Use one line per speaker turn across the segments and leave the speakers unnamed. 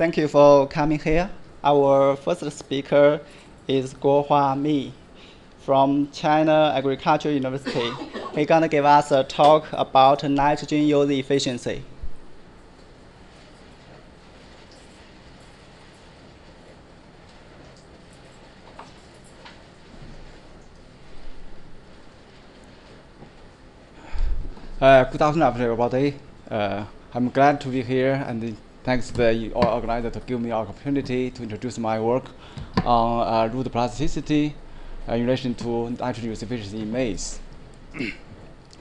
thank you for coming here. Our first speaker is Guohua Mi from China Agricultural University. He's gonna give us a talk about nitrogen use efficiency.
Uh, good afternoon, everybody. Uh, I'm glad to be here, and thanks to the organizer to give me opportunity to introduce my work on uh, root plasticity uh, in relation to nitrogen efficiency in maize.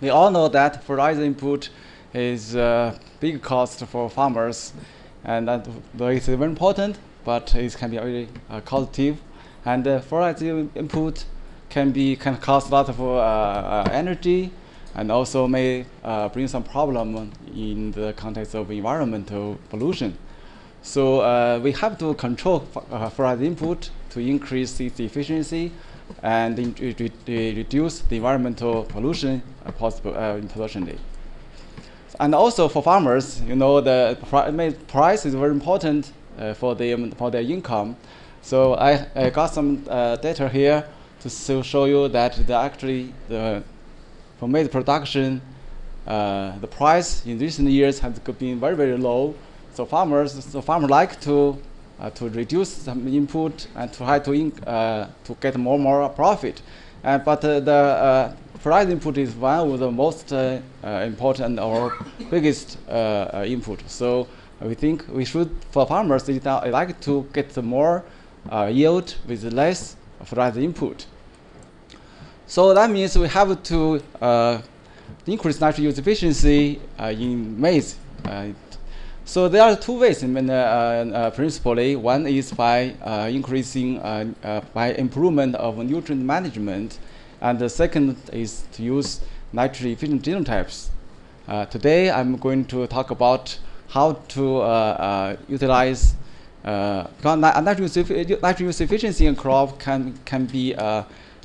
we all know that fertilizer input is a big cost for farmers, and it's very important, but it can be very uh, causative. And uh, fertilizer input can be can cost a lot of uh, uh, energy and also may uh, bring some problem in the context of environmental pollution. So uh, we have to control uh, input to increase its efficiency and re re reduce the environmental pollution uh, possible uh. And also for farmers, you know, the price is very important uh, for, them, for their income. So I, I got some uh, data here to show you that the actually the for maize production, uh, the price in recent years has been very, very low. So farmers, so farmers like to uh, to reduce some input and try to uh, to get more more profit. Uh, but uh, the uh, price input is one of the most important or biggest input. So we think we should, for farmers, they like to get more yield with less fertilizer input. So that means we have to uh, increase nitrogen use efficiency uh, in maize. Uh, so there are two ways, in, uh, uh, principally. One is by uh, increasing, by improvement of nutrient management, and the second is to use nitrogen efficient genotypes. today I'm going to talk about how to utilize uh, nitrogen use efficiency in crop can, can be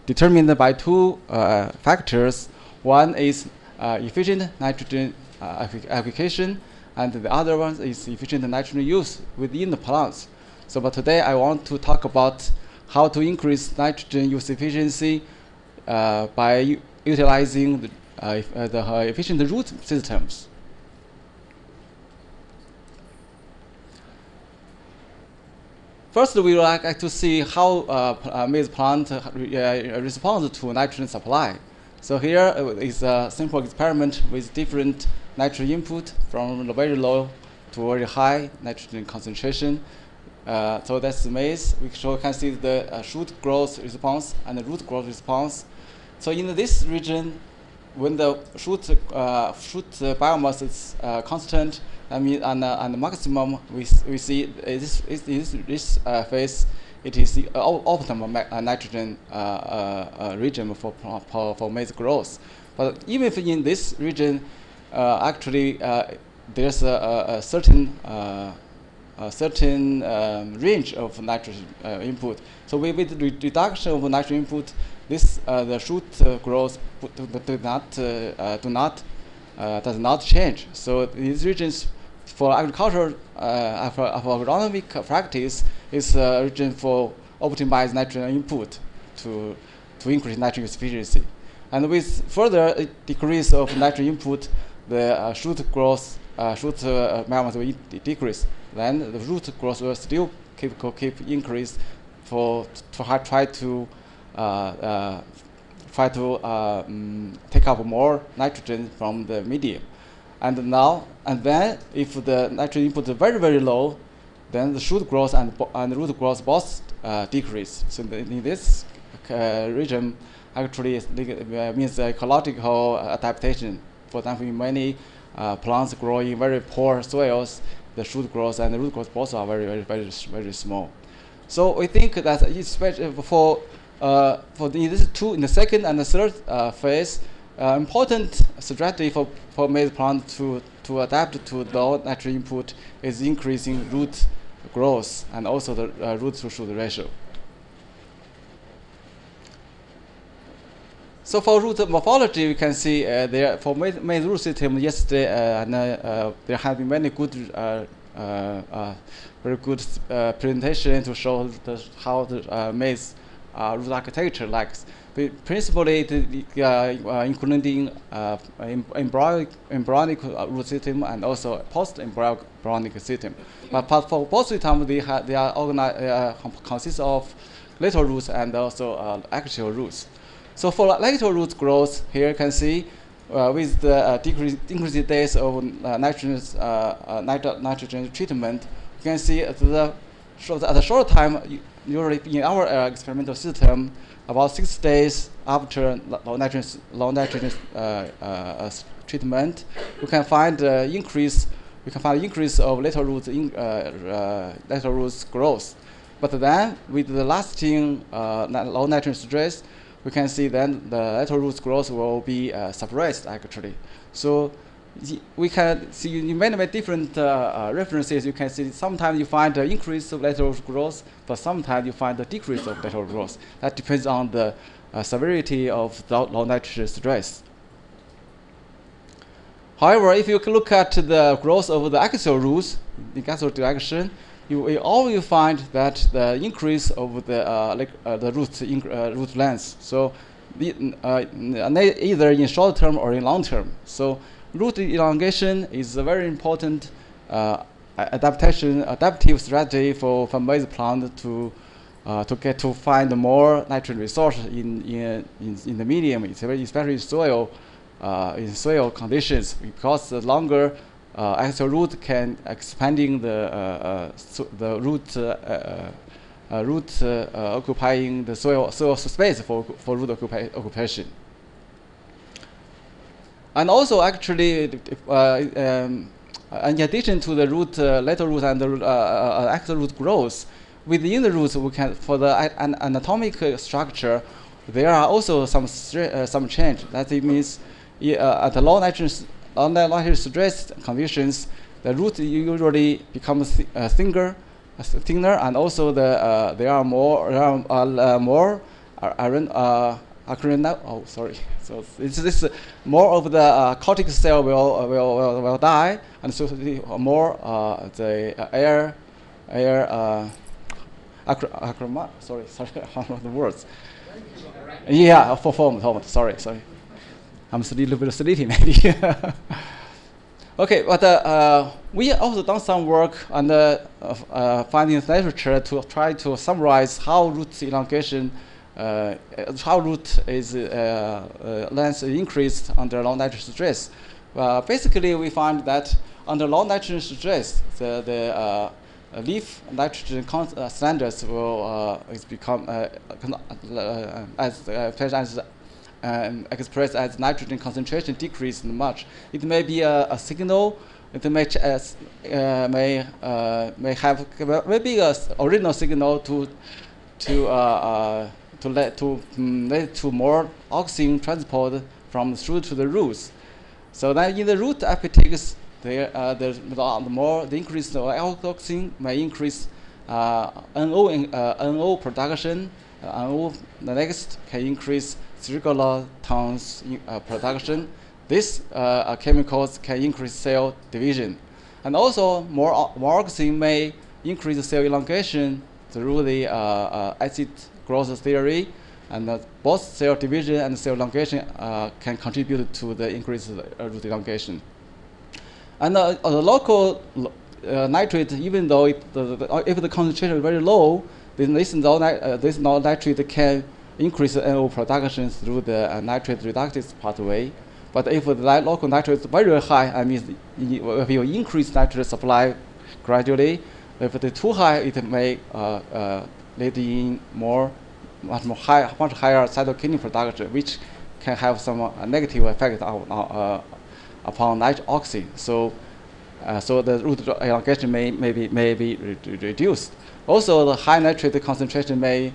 determined by two uh, factors. One is uh, efficient nitrogen uh, application, and the other one is efficient nitrogen use within the plants. So, but today I want to talk about how to increase nitrogen use efficiency uh, by utilizing the, uh, the efficient root systems. First, we would like to see how uh, uh maize plant uh, uh, responds to nitrogen supply. So here is a simple experiment with different nitrogen input from very low to very high nitrogen concentration. Uh, so that's the maize. We can see the uh, shoot growth response and the root growth response. So in this region, when the shoot, uh, shoot biomass is constant, I mean, on the, on the maximum, we, we see this, this, this uh, phase, it is the uh, nitrogen uh, uh, region for, for, for maize growth. But even if in this region, actually, there's a, a, certain a certain um, range of nitrogen uh, input. So with the reduction of nitrogen input, this uh, the shoot uh, growth do not do not does not change. So these regions for agriculture, uh, for, for agronomic practice, is a region for optimized nitrogen input to, to increase nitrogen efficiency. And with further decrease of nitrogen input, the uh, shoot growth, uh, shoot uh, will decrease. Then the root growth will still keep keep increase for to try to uh, uh, try to um, take up more nitrogen from the medium. And now, and then if the nitrogen input is very, very low, then the shoot growth and, and root growth both uh, decrease. So in this uh, region, actually uh, means ecological adaptation. For example, in many uh, plants growing in very poor soils, the shoot growth and the root growth both are very, very, very, very small. So we think that especially for uh, for the, this two in the second and the third uh, phase, uh, important strategy for, for maize plant to, to adapt to low nitrogen input is increasing root growth and also the uh, root to shoot ratio. So for root morphology, we can see uh, there for maize, root system yesterday, uh, and, uh, there have been many good very good presentation to show the, how the maize root architecture likes. But principally, it, uh, including uh, embryonic, embryonic root system and also post-embryonic system. But for both systems, they, they are organized, consist of lateral roots and also axial roots. So for lateral root growth, here you can see uh, with the uh, decrease, increased days of uh, nitrogen, uh, nitro nitrogen treatment, you can see at the, short, at the short time, usually in our experimental system, about six days after low nitrogen, low nitrogen treatment, you can find increase we can find increase of lateral roots in, uh, uh, lateral roots growth. But then, with the lasting uh, low nitrogen stress, we can see then the lateral roots growth will be uh, suppressed actually. So we can see in many, many different uh, uh, references, you can see sometimes you find the increase of lateral growth, but sometimes you find the decrease of lateral growth. That depends on the uh, severity of the low nitrogen stress. However, if you look at the growth of the axial roots in axial direction, you will always find that the increase of the uh, like uh, the root uh, root length. So the, either in short term or in long term. So root elongation is a very important uh, adaptation adaptive strategy for maize plant to uh, to get to find more nitrogen resource in in in, in the medium, especially soil in soil conditions, because the longer uh, axial root can expanding the uh, uh, so the root root occupying the soil soil space for for root occupation. And also, actually, um, in addition to the root, uh, lateral root and the uh, axial root growth, within the roots, we can for the an anatomic structure, there are also some uh, some change. That means at the low nitrogen under large stress conditions, the root usually becomes th uh, thinner, uh, thinner, and also the uh, there are more there are uh, more iron uh, oh sorry. So it's this more of the uh, cortex cell will, will will will die and so the more uh, the air air uh, sorry sorry I don't know the words. Yeah for form sorry sorry. I'm a little bit sleepy maybe. okay, but uh, uh, we also done some work on the uh, uh finding literature to try to summarize how root elongation, uh, how root is uh, length increased under low nitrogen stress. basically, we find that under low nitrogen stress, the, the leaf nitrogen standards will become as um, expressed as nitrogen concentration decreased much. It may be a, a signal. It may as, uh, may uh, may have maybe a original signal to to uh, uh to let to um, to more oxygen transport from the through to the roots. So then in the root epitheliums, there uh, the, the more the increase of oxygen may increase uh, NO in, NO production. NO the next can increase circular tons uh, production. These uh, uh, chemicals can increase cell division. And also, more, more oxygen may increase cell elongation through the acid growth theory. And both cell division and cell elongation can contribute to the increased root elongation. And the local uh, nitrate, even though it, if the concentration is very low, this, this, uh, this nitrate can increase NO production through the uh, nitrate reductase pathway. But if the local nitrate is very high, I mean, if you increase nitrate supply gradually, if it's too high, it may uh, uh, lead in more, much more high, much higher cytokinin production, which can have some uh, negative effect on, uh, upon nitric oxide. So, uh, so the root elongation may, may be, may be re reduced. Also, the high nitrate concentration may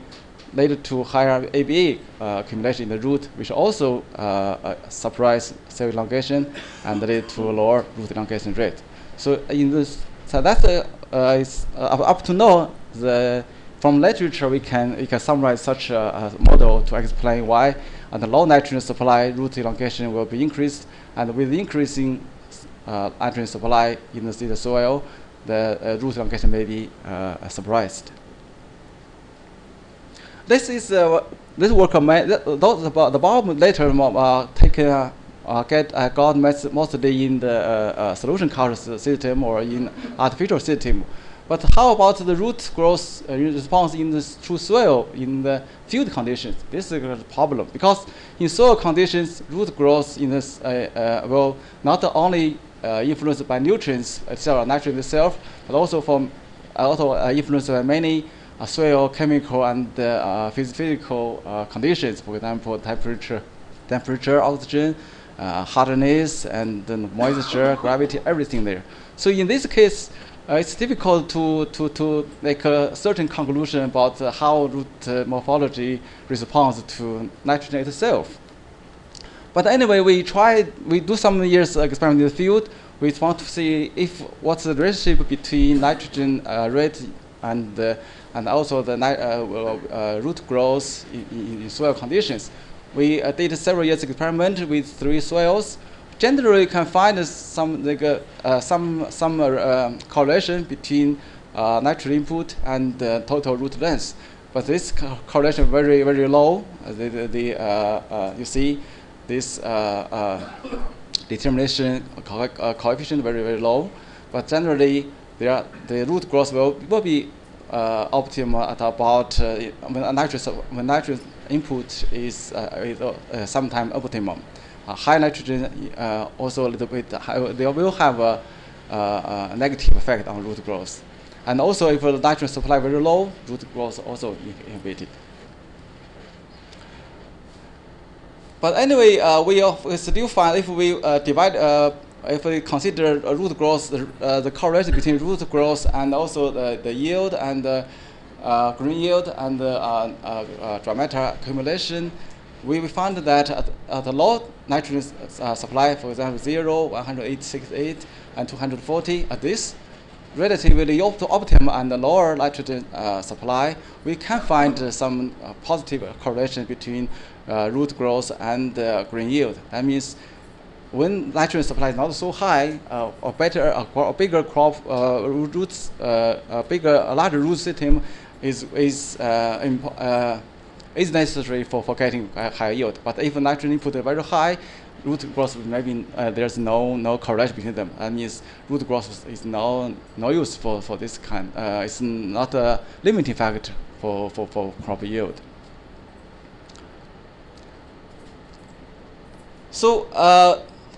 lead to higher ABA uh, accumulation in the root, which also uh, uh, suppress cell elongation and lead to lower root elongation rate. So in this, so that's uh, up to now the from literature we can we can summarize such a, a model to explain why at the low nitrogen supply root elongation will be increased, and with increasing uh, nitrogen supply in the seed soil, the uh, root elongation may be uh, suppressed. This is uh, this work th those about the bottom later uh, take uh, uh, get uh, got mostly in the uh, uh, solution culture system or in artificial system. But how about the root growth uh, response in the true soil in the field conditions? This is a problem because in soil conditions, root growth in this uh, uh, will not only uh, influenced by nutrients itself, nitrogen itself, but also from also influenced by many uh, soil chemical and uh, uh, physical conditions, for example, temperature, temperature, oxygen, hardness, and moisture, gravity, everything there. So in this case, uh, it's difficult to, to, to make a certain conclusion about uh, how root uh, morphology responds to nitrogen itself. But anyway, we try, we do some years experiment in the field. We want to see if what's the relationship between nitrogen rate and and also the uh, uh, root growth in, in, soil conditions. We uh, did several years experiment with three soils. Generally, you can find some like, some some um, correlation between nitrogen input and total root length but this co correlation very very low. Uh, the, the, the uh, uh, you see this determination co coefficient very very low, but generally there the root growth will will be uh, optimal at about uh, when nitrogen when nitrogen input is, uh, is uh, sometimes optimum. High nitrogen also a little bit high, they will have a, a, negative effect on root growth. And also if the nitrogen supply very low, root growth also inhibited. But anyway, uh, we, we still find if we uh, divide uh, if we consider root growth, uh, the correlation between root growth and also the, the yield and uh, uh, green yield and uh, uh, accumulation, we found that at, at the low nitrogen uh, supply, for example, 0, 168, and 240, at this relatively op optimum and lower nitrogen uh, supply, we can find uh, some positive correlation between root growth and green yield. That means when nitrogen supply is not so high, uh, a better, a, bigger crop uh, roots, uh, a bigger, a larger root system is is uh, uh, is necessary for, for getting higher yield. But if nitrogen input is very high, root growth maybe uh, there's no no correlation between them. That means root growth is no no use for, for this kind. it's not a limiting factor for, for, for crop yield. So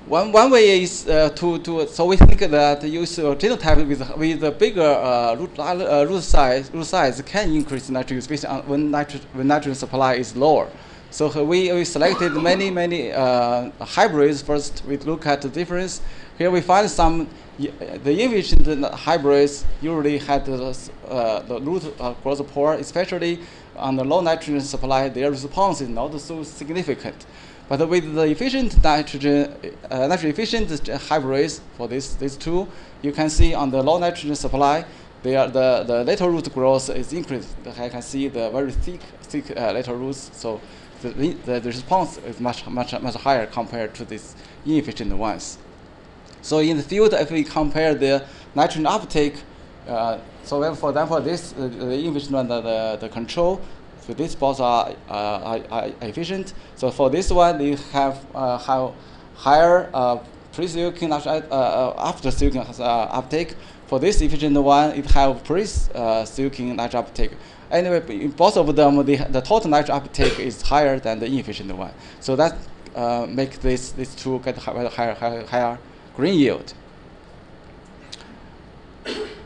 one, one way is uh, to, to, so we think that use a genotype with, with a bigger uh, root, uh, root, size, root size can increase nitrogen space when, nitrogen, when nitrogen supply is lower. So we, we selected many, many uh, hybrids first. We look at the difference. Here we find some, the efficient hybrids usually had the, uh, the root uh, growth poor, especially on the low nitrogen supply, their response is not so significant. But with the efficient nitrogen, uh, nitrogen efficient hybrids for this, these two, you can see on the low nitrogen supply, they are the, the lateral root growth is increased. I can see the very thick, thick uh, lateral roots. So the, the, the, response is much, much, much higher compared to these inefficient ones. So in the field, if we compare the nitrogen uptake, so for example, this uh, the one, the, the, control, so these both are, uh, are, are, efficient. So for this one, they have uh, have higher uh, pre-silking uh, uh, after uh, uptake. For this efficient one, it have pre-silking nitrogen uptake. Anyway, in both of them, the, the total nitrogen uptake is higher than the inefficient one. So that uh, make this these two get higher, higher, higher green yield.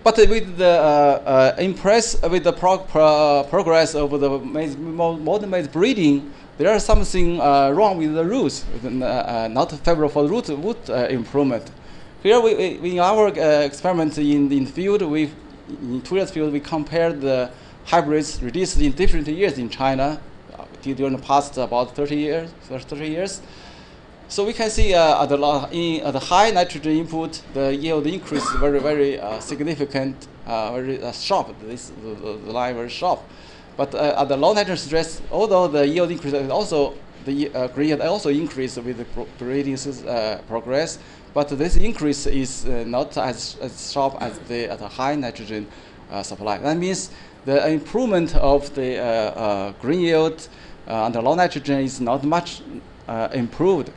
But with the uh, uh, impress with the pro progress of the maize, modern maize breeding, there is something uh, wrong with the roots, uh, not favorable for root root uh, improvement. Here, we, we, in our uh, experiment in, in the field, we in two years field we compared the hybrids released in different years in China during the past about 30 years. 30 years. So we can see uh, at, the, in, at the high nitrogen input, the yield increase is very, very uh, significant, uh, very uh, sharp. This the, the, line very sharp. But uh, at the low nitrogen stress, although the yield increase is also the uh, yield also increase with the breeding progress, but this increase is not as, as sharp as the at a high nitrogen supply. That means the improvement of the green yield under low nitrogen is not much improved.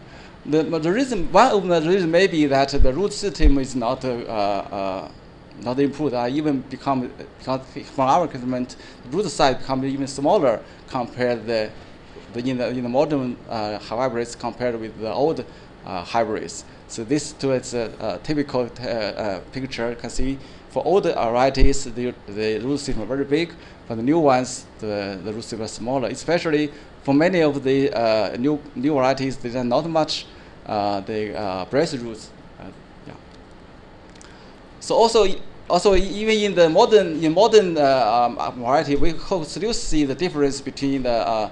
The, the reason, one of the reasons may be that the root system is not not improved, uh, even become, because from our measurement, the root size become even smaller compared the, the in the in the modern uh, hybrids compared with the old uh, hybrids. So this to its a, a typical uh, uh, picture. You can see for old varieties, the the root system are very big, but the new ones, the the root system are smaller. Especially for many of the uh, new new varieties, there are not much the brace roots. yeah. So also also even in the modern in modern uh, um, variety, we still see the difference between the uh,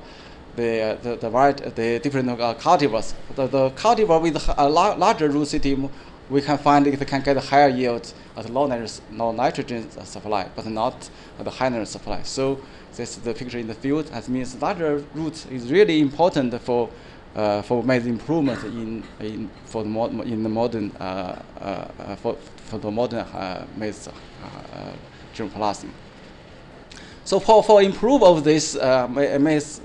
the, uh, the, the, variety, the different uh, cultivars. The, the cultivar with a la larger root system, we can find it can get higher yield at low, nitrogen supply, but not at the high nitrogen supply. So this is the picture in the field. That means larger roots is really important for uh, for maize improvement in, in for the mod, in the modern uh, uh, for for the modern uh, uh, germplasm. So for, for improve of this uh, maize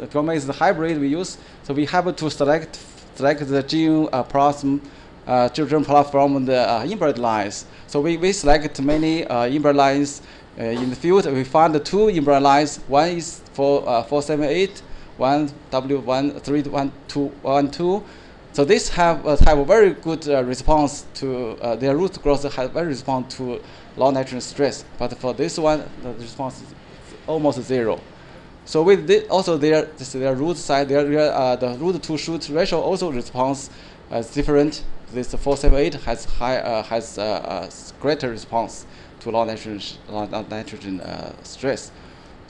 hybrid we use, so we have to select select the gene uh, plasm uh, germplasm from the uh, inbred lines. So we, we select many uh, inbred lines uh, in the field. We find two inbred lines. One is for uh, 478, one W131212. So this have uh, have a very good uh, response to uh, their root growth have very response to low nitrogen stress. But for this one, the response is almost zero. So with this, also their this, their root size, their, their uh, the root to shoot ratio also response is different. This 478 has high uh, has uh, greater response to low nitrogen low nitrogen stress.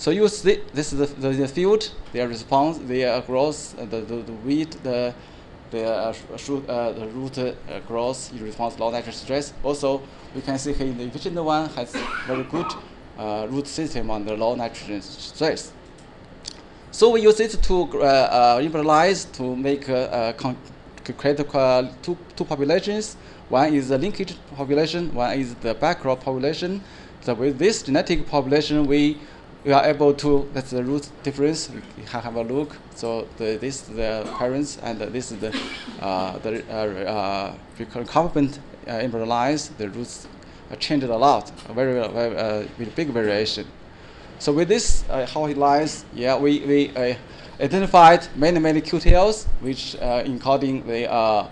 So you see, this is the, the, the, field, their response, their growth, the, the, the weed, the the, uh, shoot, uh, the root uh, growth in response to low nitrogen stress. Also, we can see here the efficient one has very good uh, root system under low nitrogen stress. So we use it to uh, uh, to make uh, create two, two populations. One is the linkage population, one is the backcross population. So with this genetic population, we we are able to, that's the root difference, we can have a look. So the, this is the parents and this is the, uh, the uh, uh, recombinant uh, lines, the roots changed a lot, a very, very uh, with big variation. So with this, uh, how it lies, yeah, we, we uh, identified many, many QTLs, which uh, encoding the uh,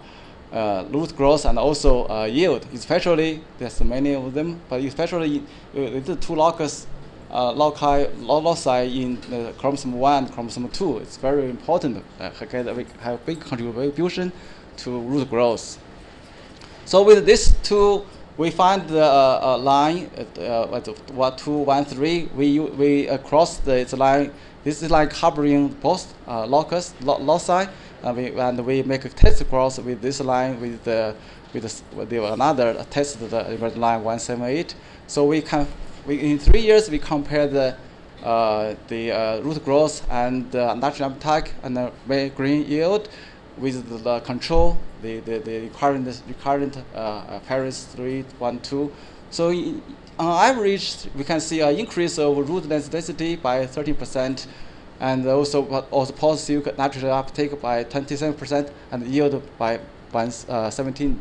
uh, root growth and also uh, yield. Especially, there's many of them, but especially uh, the two locus uh, loci, loci in the chromosome 1 and chromosome 2. It's very important. Uh, have big contribution to root growth. So with these two, we find the uh, uh line at uh, what 213. We, we uh, cross this line. This is like covering both uh, locus, lo loci, and we, and we make a test cross with this line with the with, the, with the another test the line 178. So we can we, in three years, we compare the, uh, the uh, root growth and uh, nitrogen uptake and the green yield with the, the control, the, the, the recurrent, recurrent uh, uh, Paris 3, 1, 2. So on average, we can see an increase of root density by 30% and also, also positive nitrogen uptake by 27% and yield by, by 17%.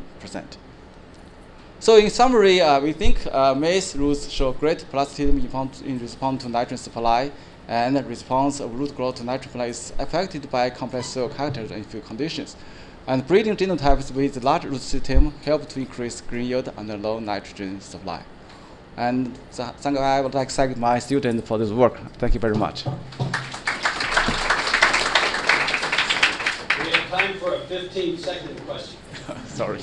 So in summary, uh, we think uh, maize roots show great plasticity in response to nitrogen supply, and the response of root growth to nitrogen supply is affected by complex soil characters and field conditions. And breeding genotypes with large root system help to increase green yield and low nitrogen supply. And thank you. I would like to thank my students for this work. Thank you very much. We
have time for a 15 second question.
Sorry.